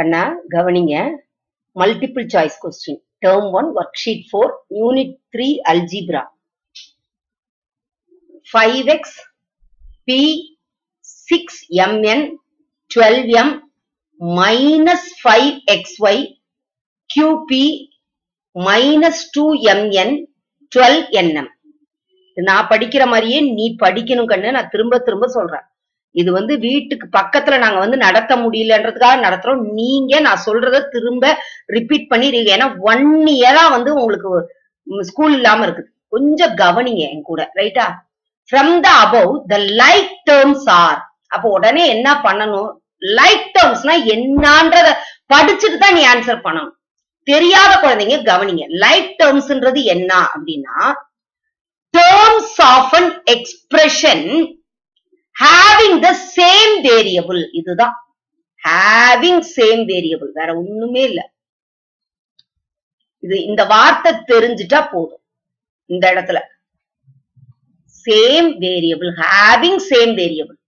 கண்ணா கவனிங்க. Multiple choice question term one worksheet four unit three algebra five X P six M N twelve M minus five X Y Q P minus two M N twelve N M நான் படிக்கிற மாதிரியே நீ படிக்கணும் கண்ணு. நான் திரும்ப திரும்ப சொல்றேன். இது வந்து வீட்டுக்கு பக்கத்துல நாங்க வந்து நடத்த முடியலன்றதுக்காக நடத்துறோம். நீங்க நான் சொல்றத திரும்ப ரிப்பீட் பண்ணிடுங்க ஏன்னா ஒன் இயரா வந்து உங்களுக்கு ஸ்கூல் இல்லாம இருக்குது கொஞ்சம் கவனிங்க என் கூட ரைட்டா from the above the like terms are அப்போ உடனே என்ன பண்ணணும்? லைக் டேர்ம்ஸ்னா என்னன்றத படிச்சுட்டு தான் நீ ஆன்சர் பண்ணணும். தெரியாத குழந்தைங்க கவனிங்க. லைக் டேர்ம்ஸ்ன்றது என்ன அப்படின்னா terms of an expression having the same variable இதுதான். ஹேவிங் சேம் வேரியபிள் வேற ஒண்ணுமே இல்ல. இது இந்த வார்த்தை தெரிஞ்சுட்டா போதும். இந்த இடத்துல. Same variable having same variable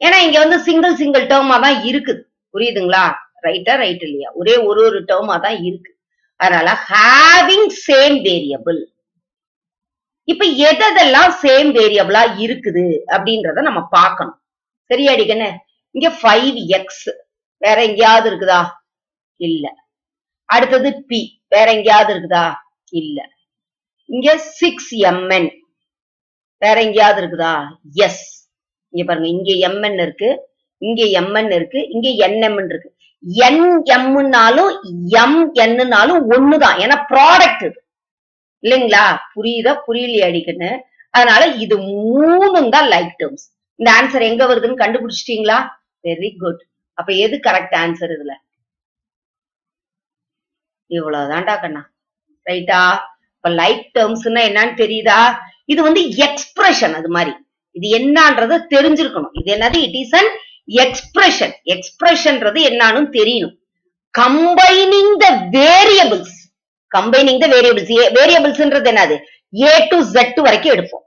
ஏன்னா இங்க வந்து சிங்கிள் சிங்கிள் டேர்மா தான் இருக்குது. புரியுதுங்களா? ரைட்டா ரைட் இல்லையா? ஒரே ஒரு ஒரு டேர்மா தான் இருக்கு. அதனால ஹேவிங் சேம் வேரியபிள் இப்ப எதெல்லாம் சேம் வேரியபிளா இருக்குது அப்படின்றத நம்ம பார்க்கணும். சரியாடி கண்ணு இங்க ஃபைவ் எக்ஸ் வேற எங்கேயாவது இருக்குதா? இல்ல. அடுத்தது பி வேற எங்கேயாவது இருக்குதா? இல்ல. இங்க சிக்ஸ் எம்என் வேற எங்கேயாவது இருக்குதா? எஸ் இங்க பாருங்க இங்க எம்என் இருக்கு இங்க எம்என் இருக்கு இங்க என்எம்என் இருக்கு. என் எம்னாலும் எம் என்னாலும் ஒண்ணுதான். ஏன்னா ப்ராடக்ட் இது. இல்லைங்களா? புரியுதா? புரியலையா அடிக்கன்னு. அதனால இது மூணும் தான் லைக் டேர்ம்ஸ் இந்த ஆன்சர் எங்க வருதுன்னு கண்டுபிடிச்சிட்டீங்களா? வெரி குட் அப்ப எது கரெக்ட் ஆன்சர் இதுல? இவ்வளவுதான்டா கண்ணா. ரைட்டா இப்ப லைக் டேர்ம்ஸ்னா என்னன்னு தெரியுதா? இது வந்து எக்ஸ்பிரஷன் அது மாதிரி. இது என்னன்றத தெரிஞ்சிருக்கணும். இது என்னது? இட் இஸ் அன் எக்ஸ்பிரஷன் எக்ஸ்பிரஷன்றது என்னன்னு தெரியணும். Combining the variables combining the variables வேரியபிள்ஸ்ன்றது என்னது? ஏ டு ஜெட் வரைக்கும் எடுப்போம்.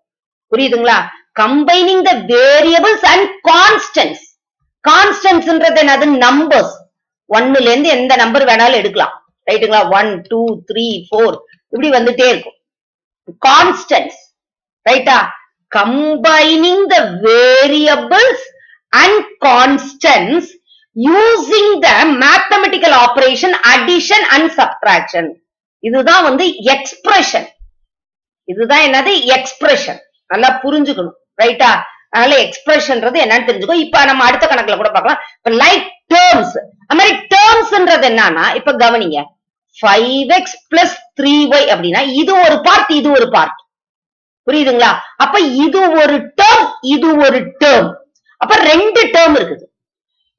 புரியுதுங்களா? Combining the variables and constants கான்ஸ்டன்ஸ்ன்றது என்னது? நம்பர்ஸ் ஒன்னுல இருந்து எந்த நம்பர் வேணாலும் எடுக்கலாம். ரைட்டுங்களா ஒன் டூ த்ரீ ஃபோர் இப்படி வந்துட்டே இருக்கும். கான்ஸ்டன்ஸ் ரைட்டா combining the variables and constants using the mathematical operation addition and subtraction இதுதான் வந்து எக்ஸ்பிரஷன் இதுதான் என்னது? எக்ஸ்பிரஷன் நல்லா புரிஞ்சுக்கணும். ரைட்டா அதனால எக்ஸ்பிரஷன்றது என்னன்னு தெரிஞ்சுக்கோ. இப்ப நம்ம அடுத்த கணக்குல கூட பார்க்கலாம். இப்ப லைக் டேர்ம்ஸ் அது மாதிரி டேர்ம்ஸ்ன்றது என்னன்னா இப்ப கவனிங்க. Five X plus three Y அப்படின்னா இது ஒரு பார்ட் இது ஒரு பார்ட் புரியுதுங்களா? அப்ப இது ஒரு டேர்ம் இது ஒரு டேர்ம் அப்ப ரெண்டு டேர்ம் இருக்குது.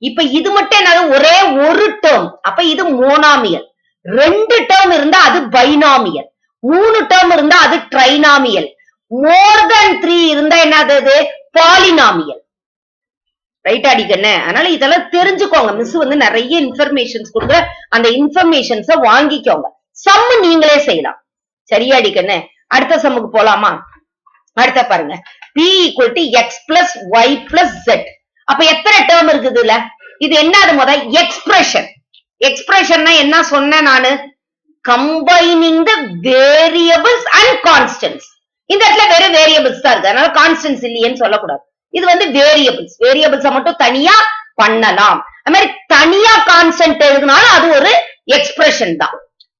இப்ப இது மட்டும் என்னது? ஒரே ஒரு டேர்ம் அப்ப இது மோனாமியல் ரெண்டு டேர்ம் இருந்தா அது பைனாமியல் மூணு டேர்ம் இருந்தா அது ட்ரைனாமியல் மோர் தென் த்ரீ இருந்தா என்னது அது? பாலினாமியல் ரைட் அடிக்கண்ணே? அதனால இதெல்லாம் தெரிஞ்சுக்கோங்க. மிஸ் வந்து நிறைய இன்ஃபர்மேஷன்ஸ் கொடுக்குற அந்த இன்ஃபர்மேஷன்ஸ வாங்கிக்கோங்க. சம்மு நீங்களே செய்யலாம். சரியா அடிக்கண்ணே? அடுத்த சம்முக்கு போலாமா? அடுத்த பாருங்க. P equal to X plus Y plus Z அப்ப எத்தனை டேர்ம் இருக்குது இதுல? இது என்னது முத? எக்ஸ்பிரஷன் எக்ஸ்பிரஷன்னா என்ன சொன்னேன் நானு? Combining the variables and constants இந்த இடத்துல வெறும் வேரியபிள்ஸ் தான் இருக்கு. அதனால கான்ஸ்டன்ஸ் இல்லையேன்னு சொல்லக்கூடாது. இது வந்து வேரியபிள்ஸ் வேரியபிள்ஸ மட்டும் தனியா பண்ணலாம். அது மாதிரி தனியா கான்ஸ்டன்ட் எழுதுனாலும் அது ஒரு எக்ஸ்பிரஷன் தான்.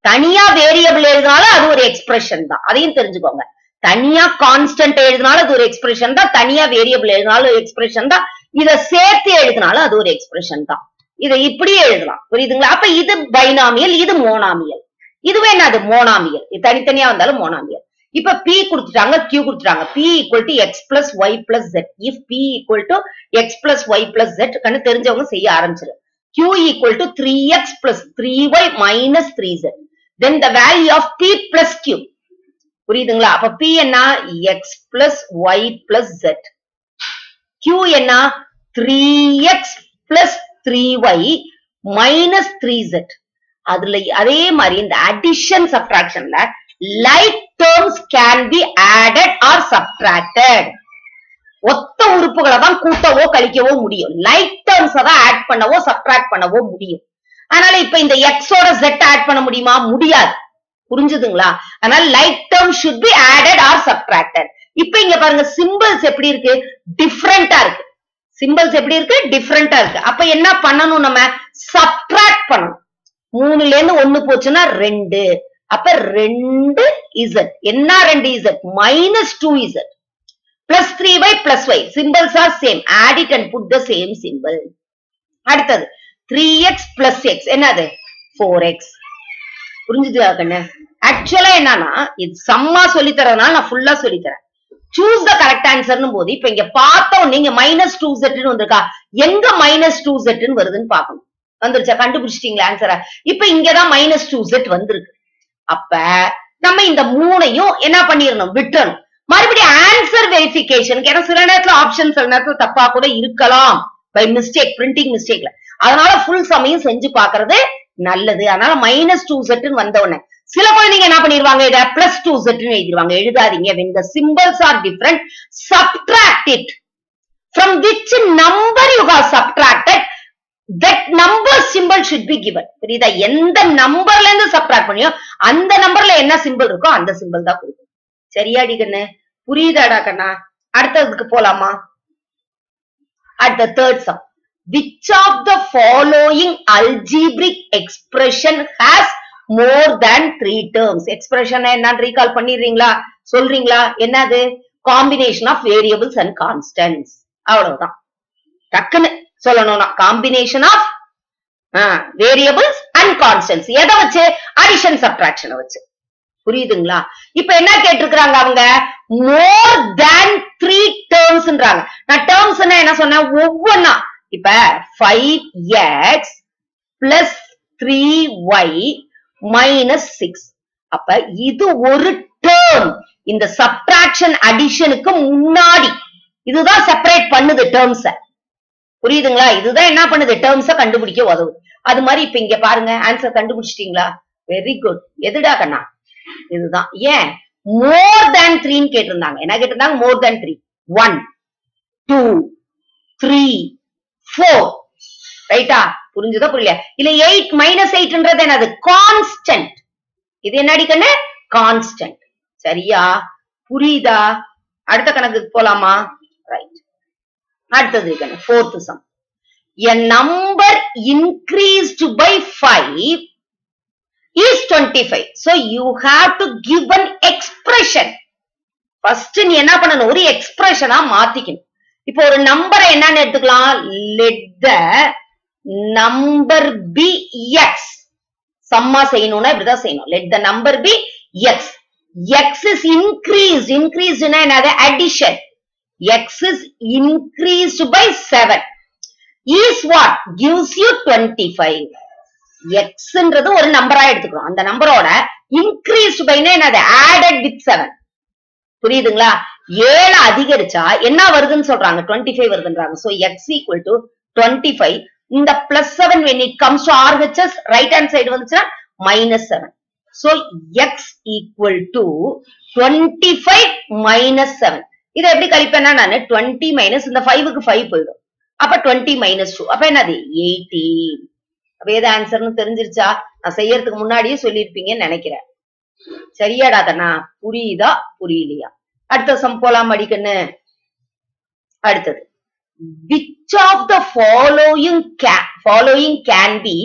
தனியா வேரியபிள் எழுதினாலும் அது ஒரு எக்ஸ்பிரஷன் தான். அதையும் தெரிஞ்சுக்கோங்க. தனியா கான்ஸ்டன்ட் எழுதினாலும் அது ஒரு எக்ஸ்பிரஷன் தான். தனியா வேரியபிள் எழுதினாலும் எக்ஸ்பிரஷன் தான். இத சேர்த்து எழுதினாலும் அது ஒரு எக்ஸ்பிரஷன் தான். இதை இப்படியே எழுதலாம். புரியுதுங்களா? அப்ப இது பைனாமியல் இது மோனாமியல். இதுவே என்னது? மோனாமியல். இது தனித்தனியா வந்தாலும் மோனாமியல். இப்ப பி கொடுத்துட்டாங்க கியூ கொடுத்துட்டாங்க. P equal to X plus Y plus Z if P equal to X plus Y plus Z கண்ணு தெரிஞ்சவங்க செய்ய ஆரம்பிச்சிரு. Q equal to three X plus three Y minus three Z then the value of P plus Q புரியுதுங்களா? அப்ப B என்ன? X plus Y plus Z Q என்ன? Three X plus three Y minus three Z அதுல அதே மாதிரி இந்த addition சப்ட்ராக்ஷன்ல like terms can be added or subtracted ஒத்த உறுப்புகளை தான் கூட்டவோ கழிக்கவோ முடியும். லைக் டேர்ம்ஸ் தான் ஆட் பண்ணவோ சப்ட்ராக்ட் பண்ணவோ முடியும். அதனால இப்ப இந்த எக்ஸோட செட் ஆட் பண்ண முடியுமா? முடியாது. புரிஞ்சுதுங்களா? அதனால like term should be added or subtracted இப்ப இங்க பாருங்க சிம்பிள்ஸ் எப்படி இருக்கு? டிஃப்ரெண்டா இருக்கு. சிம்பிள்ஸ் எப்படி இருக்கு? டிஃப்ரெண்டா இருக்கு. அப்ப என்ன பண்ணணும் நம்ம? சப்ட்ராக்ட் பண்ணணும். மூணுல இருந்து ஒண்ணு போச்சுன்னா ரெண்டு. அப்ப ரெண்டு இசட் என்ன ரெண்டு z minus two z plus three by plus y symbols are same add it and put the same symbol அடுத்தது த்ரீ எக்ஸ் பிளஸ் எக்ஸ் என்னது? ஃபோர் எக்ஸ் புரிஞ்சுதா கண்ணு? ஆக்சுவலா என்னன்னா இது சம்மா சொல்லி தரதுனால நான் ஃபுல்லா சொல்லி தரேன். சூஸ் த கரெக்ட் ஆன்சர்னு போது இப்ப இங்க பார்த்தோம் நீங்க மைனஸ் டூ செட்னு வந்திருக்கா? எங்க மைனஸ் டூ செட்னு வருதுன்னு பாக்கணும் வந்துருச்சா? கண்டுபிடிச்சிட்டீங்களா ஆன்சரா இப்ப இங்கதான் மைனஸ் டூ செட் வந்திருக்கு. அப்ப நம்ம இந்த மூணையும் என்ன பண்ணிடணும் விட்டுறணும். மறுபடியும் ஆன்சர் வெரிஃபிகேஷனுக்கு ஏன்னா சில நேரத்துல ஆப்ஷன் சில நேரத்துல தப்பா கூட இருக்கலாம். பை மிஸ்டேக் பிரிண்டிங் மிஸ்டேக்ல அதனால ஃபுல் சமையும் செஞ்சு பாக்குறது நல்லது. அதனால மைனஸ் டூ செட்னு வந்த உடனே சில குழந்தைங்க என்ன பண்ணிருவாங்க பிளஸ் டூ செட்னு எழுதிருவாங்க எழுதாதீங்க when the symbols are different subtract it from which number you have subtracted that number symbol should be given புரியுதா எந்த நம்பர்ல இருந்து சப்ட்ராக்ட் பண்ணியோ அந்த நம்பர்ல என்ன சிம்பிள் இருக்கோ அந்த சிம்பிள் தான் கொடுக்கும் சரியா கண்ணு புரியுதாடா கண்ணா அடுத்ததுக்கு போலாமா at the third sum which of the following algebraic expression has more than three terms expression என்னன்னு ரீகால் பண்ணிடுறீங்களா? சொல்றீங்களா? என்னது? Combination of variables and constants அவ்வளவுதான். டக்குன்னு சொல்லணும்னா combination of variables and constants எதை வச்சு? அடிஷன் சப்ட்ராக்ஷனை வச்சு. புரியுதுங்களா? இப்ப என்ன கேட்டிருக்கிறாங்க அவங்க? மோர் தேன் த்ரீ டேர்ம்ஸ்ன்றாங்க நான் டேர்ம்ஸ் என்ன சொன்னேன்? ஒவ்வொன்னா. இப்ப five x plus three y minus six அப்ப இது ஒரு டேர்ம் இந்த சப்ராக்ஷன் அடிஷனுக்கு முன்னாடி. இதுதான் செப்பரேட் பண்ணுது டேர்ம்ஸ புரியுதுங்களா? இதுதான் என்ன பண்ணுது? டேர்ம்ஸ கண்டுபிடிக்க உதவு அது மாதிரி இப்ப இங்க பாருங்க. ஆன்சர் கண்டுபிடிச்சிட்டீங்களா? வெரி குட் எதுடா கண்ணா? இதுதான். ஏன்? மோர் தேன் த்ரீன்னு கேட்டிருந்தாங்க. என்ன கேட்டிருந்தாங்க? More than three one two three four ரைட்டா புரிஞ்சுதா புரியல இல்ல எயிட் மைனஸ் எயிட்ன்றது என்னது? கான்ஸ்டன்ட் இது என்னடி கண்ணு? கான்ஸ்டன்ட் சரியா? புரியுதா? அடுத்த கணக்குக்கு போலாமா? ரைட் அடுத்தது கண்ணு fourth sum a number increased by 5 is 25 so you have to give an expression. First நீ என்ன பண்ணணும்? ஒரு எக்ஸ்பிரஷனா மாத்திக்கணும். இப்போ ஒரு நம்பரை என்னன்னு எடுத்துக்கலாம்? Let the number be x சம்மா செய்யணும்னா இப்படிதான் செய்யணும். Let the number be x x is increase increased என்னது? Addition x is is by seven 7 is what? Gives you 25 xன்றது ஒரு நம்பரா எடுத்துக்கிறோம். அந்த நம்பரோட இன்க்ரீஸ் பைனா என்னது? ஆடட் வித் செவன் புரியுதுங்களா? ஏழு அதிகரிச்சா என்ன வருதுன்னு சொல்றாங்க? 25 வருதுன்றாங்க. So x equal to twenty five இந்த plus seven when it comes to RHS right hand side வந்துச்சுன்னா minus seven so x equal to twenty five minus seven இதை எப்படி கழிப்பேன்னா நான் டுவெண்ட்டி மைனஸ் இந்த ஃபைவுக்கு ஃபைவ் போயிடும். அப்ப டுவெண்ட்டி மைனஸ் டூ அப்ப என்னது? எயிட்டீன் அப்ப எது ஆன்சர்னு தெரிஞ்சிருச்சா? நான் செய்யறதுக்கு முன்னாடியே சொல்லியிருப்பீங்கன்னு நினைக்கிறேன். சரியாடா தானா? புரியுதா? புரியலையா? அடுத்த சம் போலாம் அடிக்கண்ணு. அடுத்தது. Which of the following can following can be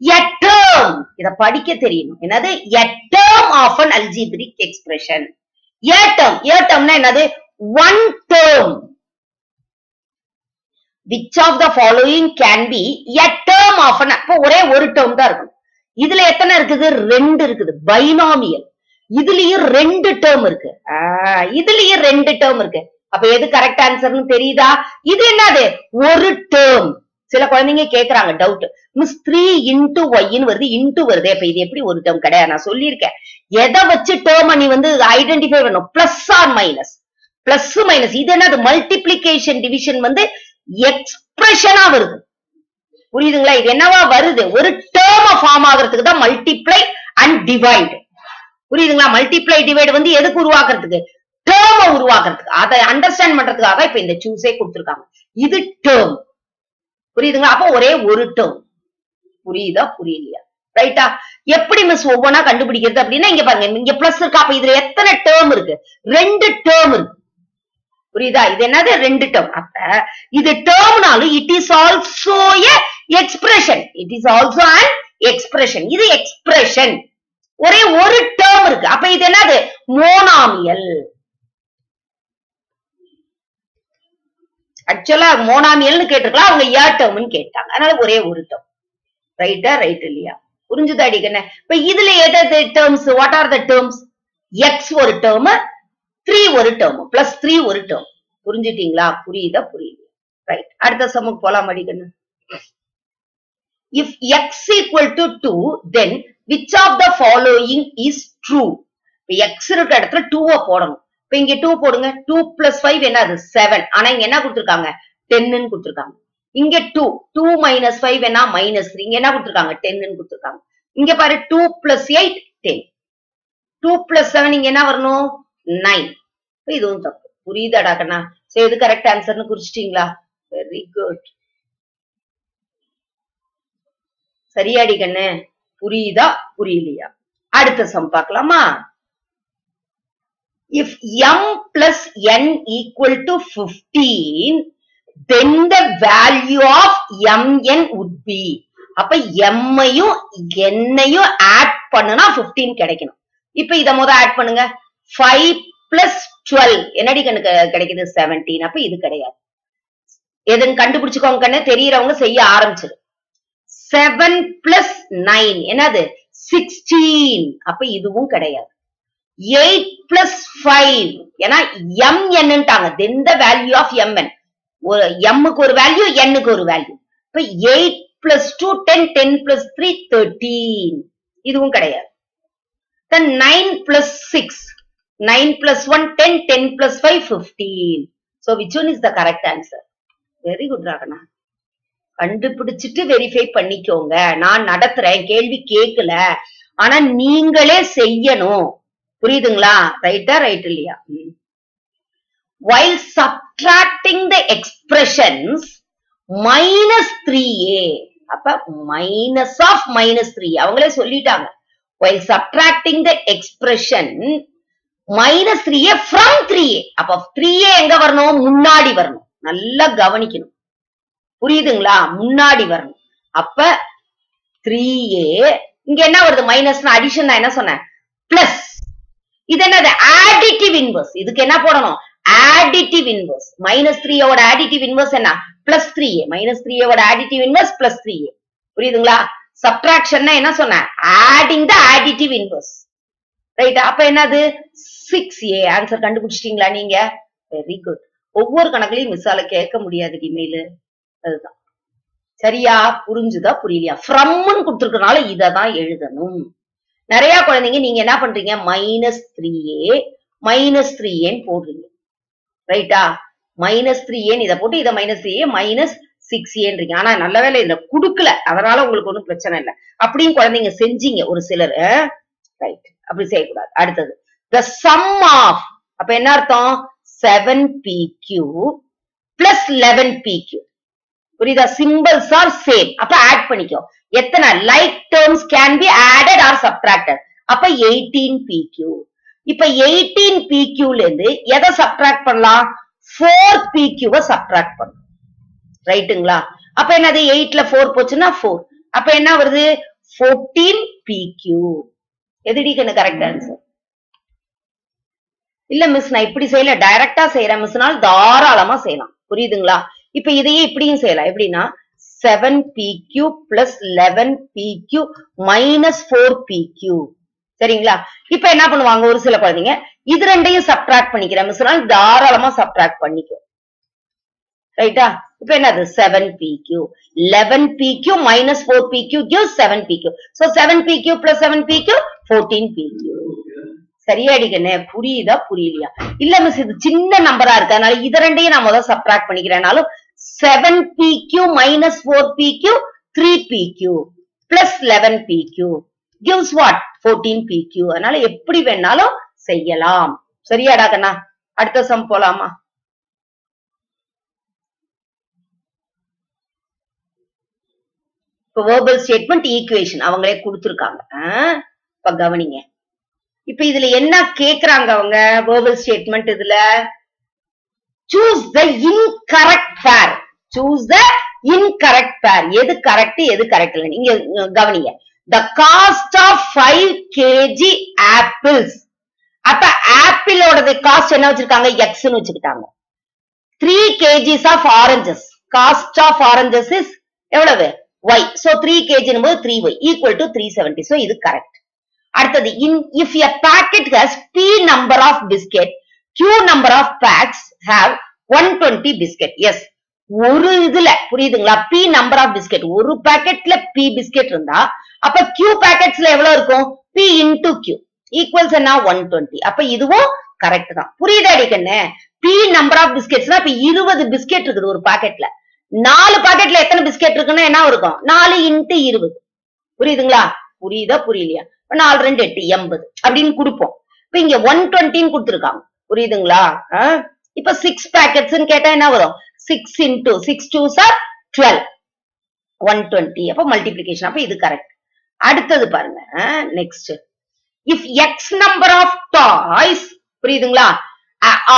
a term இத படிக்க தெரியணும் என்னது a term of an algebraic expression a term a term என்னது one term which of the following can be a term of an அப்போ ஒரே ஒரு term தான் இருக்கும் இதுல எத்தனை இருக்குது ரெண்டு இருக்குது பைனாமியல் இதுலயும் ரெண்டு டேர்ம் இருக்கு இதுலயும் ரெண்டு டேர்ம் இருக்கு அப்ப எது கரெக்ட் ஆன்சர்னு தெரியுதா? இது என்னது? ஒரு டேர்ம் சில குழந்தைங்க கேக்குறாங்க டவுட் மிஸ் த்ரீ இன்டு ஒய்ன்னு வருது இன்டு வருது. அப்ப இது எப்படி ஒரு டேர்ம் கிடையாது. நான் சொல்லியிருக்கேன். எதை வச்சு டேர்ம் நீ வந்து ஐடென்டிஃபை பண்ணும் plus or minus plus minus இது என்னது? மல்டிப்ளிகேஷன் டிவிஷன் வந்து எக்ஸ்பிரஷனா வருது. புரியுதுங்களா? இது என்னவா வருது? ஒரு டேர்ம் ஃபார்ம் ஆகுறதுக்கு தான் மல்டிப்ளை அண்ட் டிவைடு புரியுதுங்களா? மல்டிப்ளை டிவைடு வந்து எதுக்கு உருவாக்குறதுக்கு? உருவாக்குறதுக்கு அதை அண்டர்ஸ்டாண்ட் பண்றதுக்காக இப்ப இந்த சூஸே கொடுத்துருக்காங்க. இது டேர்ம் புரியுதுங்களா? அப்போ ஒரே ஒரு டேர்ம் புரியுதா? புரியலையா? ரைட்டா எப்படி மிஸ் ஒவ்வொன்னா கண்டுபிடிக்கிறது அப்படின்னா இங்க பாருங்க இங்க பிளஸ் இருக்கா? அப்ப இதுல எத்தனை டேர்ம் இருக்கு? ரெண்டு டேர்ம் இருக்கு. புரியுதா? இது என்னது? ரெண்டு டேர்ம் அப்ப இது டேர்ம்னாலும் it is also a expression it is also and expression இது எக்ஸ்பிரஷன் ஒரே ஒரு டேர்ம் இருக்கு. அப்ப இது என்னது? மோனாமியல் ஆக்சுவலா மோனாமியல்னு கேட்டிருக்கலாம் அவங்க ஏட்டம்னு கேட்டாங்க. அதனால ஒரே ஒரு டேர்ம் ரைட்டா ரைட் இல்லையா? புரிஞ்சுதா அடிக்கண்ணே இப்ப இதுல எது terms what are the terms x ஒரு டேர்ம் த்ரீ ஒரு டேர்ம் பிளஸ் த்ரீ ஒரு டேர்ம் புரிஞ்சுட்டீங்களா? புரியுதா? புரியுது ரைட் அடுத்த சமுக்கு போலாம் அடிக்கண்ணு if x equal to 2 then which of the following is true? இப்ப x இருக்க இடத்துல டூவை போடணும். இப்ப இங்க டூ போடுங்க. டூ பிளஸ் ஃபைவ் என்னது? செவன் ஆனா இங்க என்ன கொடுத்துருக்காங்க? டென்னு கொடுத்துருக்காங்க. இங்க டூ டூ மைனஸ் ஃபைவ் என்ன? மைனஸ் த்ரீ இங்க என்ன கொடுத்துருக்காங்க? டென்னு கொடுத்துருக்காங்க. இங்க பாரு two plus eight ten two plus seven இங்க என்ன வரணும்? நைன் இதுவும் தப்பு. புரியுதாடா கண்ணா? சரி இது கரெக்ட் ஆன்சர்னு குறிச்சிட்டீங்களா? வெரி குட் சரியாடி கண்ணு. புரியுதா? புரியலையா? அடுத்த சம் பார்க்கலாமா? If m plus n equal to 15 then the value of mn would be. அப்ப m ஐயும் n ஐயும் ஆட் பண்ணுனா 15 கிடைக்கணும். இப்ப இத முத ஆட் பண்ணுங்க. 5 plus 12 என்னடி கணக்கு கிடைக்குது? 17 அப்ப இது கிடையாது. எதுன்னு கண்டுபிடிச்சுக்கோங்க கண்ணு. தெரியறவங்க செய்ய ஆரம்பிச்சிரு. செவன் பிளஸ் நைன் என்னது? சிக்ஸ்டீன் அப்ப இதுவும் கிடையாது. எயிட் பிளஸ் ஃபைவ் ஏன்னா M என்னட்டாங்க then the value of m n ஒரு எம்முக்கு ஒரு வேல்யூ என்னுக்கு ஒரு வேல்யூ இப்ப eight plus two ten ten plus three thirteen இதுவும் கிடையாது. Then nine plus six nine plus one ten ten plus five fifteen so which one is the correct answer very good ராகனா கண்டுபிடிச்சிட்டு verify பண்ணிக்கோங்க. நான் நடத்துறேன். கேள்வி கேட்கல ஆனா நீங்களே செய்யணும். புரியுதுங்களா? ரைட்டா ரைட் இல்லையா? While subtracting the expressions minus three a அப்ப மைனஸ் ஆஃப் மைனஸ் த்ரீ அவங்களே சொல்லிட்டாங்க. While subtracting the expression minus three a from three a அப்ப 3a எங்க வரணும்? முன்னாடி வரணும். நல்லா கவனிக்கணும். புரியுதுங்களா? முன்னாடி வரணும். அப்ப த்ரீ ஏ இங்க என்ன வருது? மைனஸ் அடிஷன் நான் என்ன சொன்னேன்? பிளஸ் இது என்னது? ஆடிட்டிவ் இன்வர்ஸ் இதுக்கு என்ன போடணும்? ஆடிட்டிவ் இன்வர்ஸ் மைனஸ் த்ரீயோட ஆடிட்டிவ் இன்வர்ஸ் என்ன? பிளஸ் த்ரீ ஏ மைனஸ் த்ரீயோட additive inverse plus three a புரியுதுங்களா? சப்ட்ராக்ஷன் என்ன சொன்னேன்? Adding the additive inverse right அப்ப என்னது? சிக்ஸ் ஏ ஆன்சர் கண்டுபிடிச்சிட்டீங்களா நீங்க? வெரி குட் ஒவ்வொரு கணக்குலயும் மிஸ்ஸால கேட்க முடியாது இமெயில். அதுதான். சரியா? புரிஞ்சுதா? புரியலையா? ஃப்ரம்னு கொடுத்துருக்கனால இததான் எழுதணும். நிறைய குழந்தைங்க நீங்க என்ன பண்றீங்க? Minus three a minus three ஏன்னு போடுறீங்க. ரைட்டா மைனஸ் த்ரீ ஏன்னு இதை போட்டு இதை minus three a minus six ஏன்றீங்க ஆனா நல்ல வேலை இதுல குடுக்கல. அதனால உங்களுக்கு ஒன்றும் பிரச்சனை இல்லை. அப்படியும் குழந்தைங்க செஞ்சீங்க ஒரு சிலர். ரைட் அப்படி செய்யக்கூடாது. அடுத்தது த சம் ஆஃப் அப்ப என்ன அர்த்தம்? Seven p q plus eleven p q புரியுதா? சிம்பிள்ஸ் ஆர் சேம் அப்ப ஆட் பண்ணிக்கோ. எத்தனை? Like terms can be added or subtracted அப்ப எயிட்டீன் பி கியூ இப்ப எயிட்டீன் பி கியூல இருந்து எதை சப்ட்ராக்ட் பண்ணலாம்? ஃபோர் பி கியூவை சப்ட்ராக்ட் பண்ணலாம் ரைட்டுங்களா அப்ப என்னது? எயிட்ல ஃபோர் போச்சுன்னா ஃபோர் அப்ப என்ன வருது? ஃபோர்டீன் பி கியூ எதுடி கரெக்ட் ஆன்சர் இல்ல மிஸ் நான் இப்படி செய்யல. டைரக்டா செய்யறேன் மிஸ்னால் தாராளமா செய்யலாம். புரியுதுங்களா? இப்ப இதையே இப்படியும் செய்யலாம். எப்படின்னா seven p q plus eleven p q minus four p q சரிங்களா? இப்ப என்ன பண்ணுவாங்க? ஒரு சில குழந்தைங்க இது ரெண்டையும் சப்ட்ராக்ட் பண்ணிக்கிறேன் மிஸ்னால் தாராளமா சப்ட்ராக்ட் பண்ணிக்கும். ரைட்டா இப்ப என்னது? Seven p q eleven p q minus four p q q seven p q so seven p q plus seven p q fourteen p q சரியாடிக்கண்ணே புரியுதா புரியலையா? இல்ல மிஸ் இது சின்ன நம்பரா இருக்கு. அதனால இது ரெண்டையும் நான் முதல்ல subtract பண்ணிக்கிறேனாலும் seven p q minus four p q three p q plus eleven p q gives what fourteen p q அதனால எப்படி வேணாலும் செய்யலாம். சரியாடா கண்ணா? அடுத்த சம் போலாமா? இப்ப வேர்பல் ஸ்டேட்மெண்ட் ஈக்குவேஷன் அவங்களே கொடுத்துருக்காங்க. இப்ப கவனிங்க. இப்ப இதுல என்ன கேக்குறாங்க அவங்க? வேர்பல் ஸ்டேட்மெண்ட் இதுல. Choose the incorrect pair choose the incorrect pair எது கரெக்ட் எது கரெக்ட் இல்லை நீங்க கவனிங்க. The cost of five kg apples அப்ப ஆப்பிளோட காஸ்ட் என்ன வச்சிருக்காங்க? எக்ஸ்னு வச்சுக்கிட்டாங்க. Three kgs of oranges cost of oranges is எவ்வளவு? ஒய் சோ த்ரீ கேஜின் போது three y equal to three seventy so இது கரெக்ட் அடுத்தது in if a packet has p number of biscuit q number of packs have one twenty biscuits ஒரு இதுல புரியுதுங்களா? B number of biscuit ஒரு பாக்கெட்ல B biscuit இருந்தா அப்ப Q பாக்கெட்ஸ்ல எவ்வளவு இருக்கும்? பி இன்டூ கியூ ஈக்குவல்ஸ் என்ன? ஒன் டுவெண்ட்டி அப்ப இதுவும் கரெக்ட் தான். புரியுதா அடிக்கண்ணு பி நம்பர் ஆஃப் பிஸ்கெட்ஸ்னா இப்ப இருபது பிஸ்கெட் இருக்குது ஒரு பாக்கெட்ல நாலு பாக்கெட்ல எத்தனை பிஸ்கெட் இருக்குன்னா என்ன இருக்கும்? நாலு இன்ட்டு இருபது. புரியுதுங்களா? புரியுதா புரியலையா? நாலு ரெண்டு எட்டு எண்பது அப்படின்னு கொடுப்போம். இப்ப இங்க ஒன் டுவெண்ட்டின்னு கொடுத்துருக்காங்க. புரியுதுங்களா? இப்ப சிக்ஸ் பேக்கெட்ஸ் கேட்டா என்ன வரும்? Six into six two sir twelve one twenty அப்ப மல்டிபிளிகேஷன் அப்ப இது கரெக்ட் அடுத்தது பாருங்க. Next if x number of toys புரியுதுங்களா?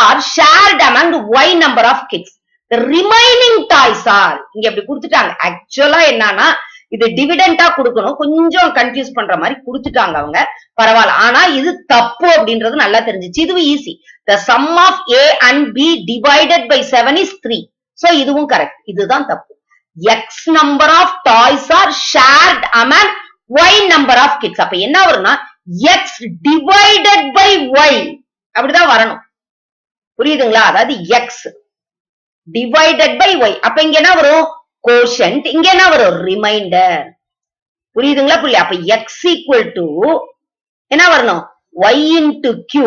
Are shared among y number of kids remaining toys are இங்க அப்படி கொடுத்துட்டாங்க. ஆக்சுவலா என்னன்னா இது டிவிடெண்டா கொடுக்கணும். கொஞ்சம் கன்ஃபியூஸ் பண்ற மாதிரி கொடுத்துட்டாங்க அவங்க. பரவாயில்ல. ஆனா இது தப்பு அப்படின்றது நல்லா தெரிஞ்சுச்சு. இதுவும் easy the sum of a and b divided by seven is three so இதுவும் கரெக்ட் இதுதான் தப்பு. X number of toys are shared among y number of kids அப்ப என்ன வரும்னா எக்ஸ் டிவைடட் பை ஒய் அப்படிதான் வரணும். புரியுதுங்களா? அதாவது எக்ஸ் டிவைடட் பை ஒய் அப்ப இங்க என்ன வரும்? கோஷன்ட் இங்க என்ன வரும்? ரிமைண்டர் புரியுதுங்களா புரியல அப்ப எக்ஸ் ஈக்குவல் டு என்ன வரணும்? Y into q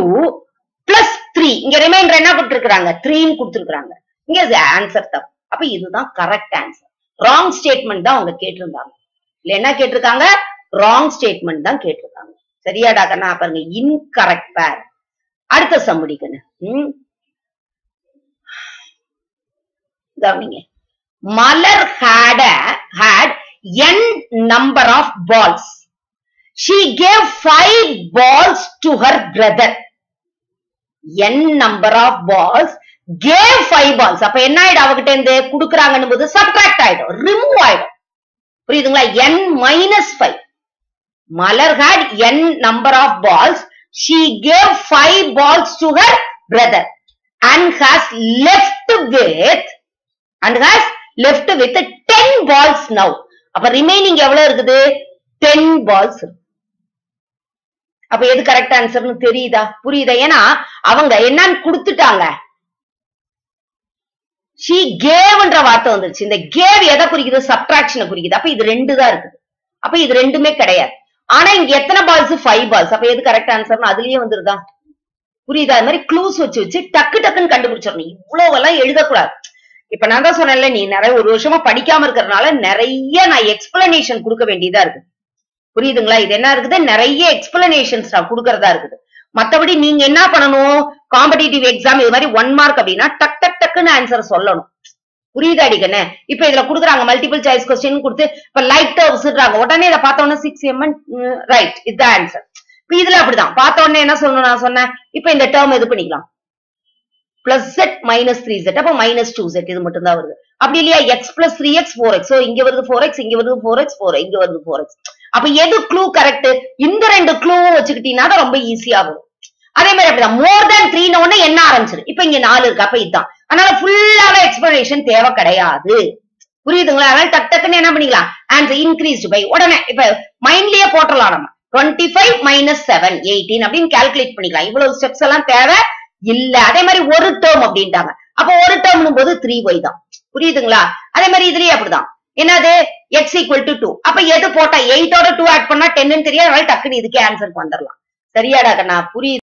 plus three இங்க ரிமைண்டர் என்ன கொடுத்துருக்காங்க த்ரீன்னு கொடுத்துருக்காங்க இங்க ஆன்சர் தப்பு அப்ப இதுதான் கரெக்ட் ஆன்சர் ராங் ஸ்டேட்மெண்ட் தான் அவங்க கேட்டிருந்தாங்க. இல்ல என்ன கேட்டிருக்காங்க? ராங் ஸ்டேட்மெண்ட் தான் கேட்டிருக்காங்க. சரியாடா கண்ணா பாருங்க இன்கரெக்ட் பேர் அடுத்த சம்படிக்கணும் கவனிங்க. மலர் had a had n number of balls she gave five balls to her brother n number of balls gave five balls அப்ப என்ன ஆயிடும் அவகிட்ட இருந்து குடுக்குறாங்கன்னு போது சப்ட்ராக்ட் ஆயிடும் ரிமூவ் ஆயிடும் புரியுதுங்களா n minus five Malar had n number of balls she gave five balls to her brother and has left with and has left with 10 balls now. அப்ப ரிமைனிங் எவ்வளவு இருக்குது? 10 balls. அப்ப எது கரெக்ட் ஆன்சர்னு தெரியுதா? புரியுதா? ஏன்னா அவங்க என்னன்னு கொடுத்துட்டாங்க. ஷீ கேவ்ன்ற வார்த்தை வந்துருச்சு. இந்த கேவ் எதை குறிக்குது? சப்ட்ராக்ஷனை குறிக்குது. அப்ப இது ரெண்டு தான் இருக்குது. அப்ப இது ரெண்டுமே கிடையாது. ஆனா இங்க எத்தனை பால்ஸ் ஃபைவ் பால்ஸ் அப்ப எது கரெக்ட் ஆன்சர்னு அதுலயே வந்துருதா? புரியுதா? அது மாதிரி க்ளூஸ் வச்சு வச்சு டக்கு டக்குன்னு கண்டுபிடிச்சிடணும். இவ்வளவு எல்லாம் எழுதக்கூடாது. இப்ப நான் தான் சொன்னேன்ல நீ நிறைய ஒரு வருஷமா படிக்காம இருக்கறதுனால நிறைய நான் எக்ஸ்பிளனேஷன் கொடுக்க வேண்டியதா இருக்கு. புரியுதுங்களா? இது என்ன இருக்குது? நிறைய எக்ஸ்பிளனேஷன்ஸ் நான் கொடுக்கறதா இருக்குது. மத்தபடி நீங்க என்ன பண்ணணும்? காம்படிட்டிவ் எக்ஸாம் இது மாதிரி ஒன் மார்க் அப்படின்னா டக் டக் டக்குன்னு ஆன்சர் சொல்லணும். புரியுதா அடிக்கண்ணே? இப்ப இதுல குடுக்குறாங்க மல்டிபிள் சாய்ஸ் கொஸ்டின் கொடுத்து இப்ப லைட் டர்வ்ஸ்ன்றாங்க உடனே இதை பார்த்தோன்னா உடனே சிக்ஸ் எம்என் ரைட் இதுதான் ஆன்சர் இப்ப இதுல அப்படிதான். பார்த்த உடனே என்ன சொல்லணும் நான் சொன்னேன்? இப்ப இந்த டேர்ம் இது பண்ணிக்கலாம். Plus z minus three z அப்ப மைனஸ் டூ செட் இது மட்டும் தான் வருது. அப்படி இல்லையா? X plus three x four x இங்க வருது ஃபோர் எக்ஸ் இங்க வருது ஃபோர் எக்ஸ் ஃபோர் இங்க வருது ஃபோர் எக்ஸ் அப்ப எது க்ளூ கரெக்ட் இந்த ரெண்டு க்ளூவும் வச்சுக்கிட்டீங்கன்னா தான் ரொம்ப ஈஸியா வரும். அதே மாதிரி அப்படிதான். மோர் தேன் த்ரீ ஒண்ணு என்ன ஆரம்பிச்சிரு இப்ப இங்க நாலு இருக்கு. அப்ப இதுதான். அதனால ஃபுல்லாவே எக்ஸ்பிளனேஷன் தேவை கிடையாது. புரியுதுங்களா? அதனால டக் டக்குன்னு என்ன பண்ணிக்கலாம்? ஆன்சர் இன்க்ரீஸ்டு பை உடனே. இப்ப மைண்ட்லயே போட்டலாம் நம்ம. Twenty five minus seven eighteen அப்படின்னு கால்குலேட் பண்ணிக்கலாம். இவ்வளவு ஸ்டெப்ஸ் எல்லாம் தேவை. இல்ல. அதே மாதிரி ஒரு டேர்ம் அப்படின்ட்டாங்க அப்ப ஒரு டேர்ம் போது த்ரீ ஒய் தான். புரியுதுங்களா? அதே மாதிரி இதுலயே அப்படிதான். என்னது? எக்ஸ் ஈக்குவல் டு டூ அப்ப எது போட்டா எயிட்டோட டூ ஆட் பண்ணா டென்னு தெரியாது. அதனால டக்குனு இதுக்கே ஆன்சர் வந்துடலாம் சரியாடா கண்ணா புரியுது.